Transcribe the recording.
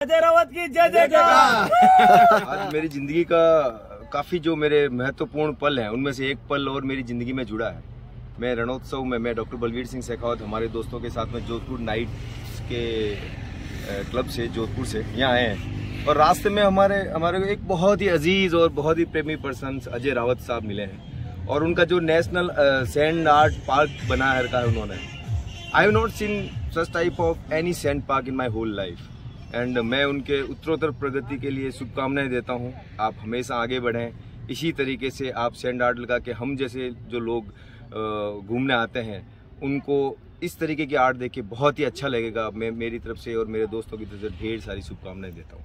अजय रावत की जय जयकार आज मेरी ज़िंदगी का काफ़ी जो मेरे महत्वपूर्ण पल हैं उनमें से एक पल और मेरी ज़िंदगी में जुड़ा है। मैं रणोत्सव में मैं डॉक्टर बलवीर सिंह शेखावत हमारे दोस्तों के साथ में जोधपुर नाइट के क्लब से जोधपुर से यहाँ आए हैं। और रास्ते में हमारे हमारे एक बहुत ही अज़ीज़ और बहुत ही प्रेमी पर्सन अजय रावत साहब मिले हैं। और उनका जो नेशनल सैंड आर्ट पार्क बना रखा है उन्होंने। I have not seen such type of any sand park in my whole life and मैं उनके उत्तरोत्तर प्रगति के लिए शुभकामनाएँ देता हूँ। आप हमेशा आगे बढ़ें। इसी तरीके से आप सेंड आर्ट लगा के हम जैसे जो लोग घूमने आते हैं, उनको इस तरीके की आर्ट देख के बहुत ही अच्छा लगेगा। मैं मेरी तरफ़ से और मेरे दोस्तों की तरफ़ से ढेर सारी शुभकामनाएँ देता हूँ